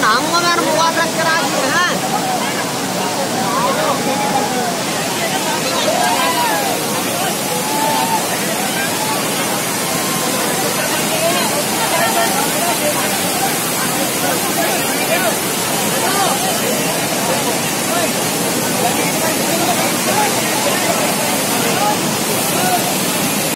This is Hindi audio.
नाम वगैरह मोबाइल करा दिए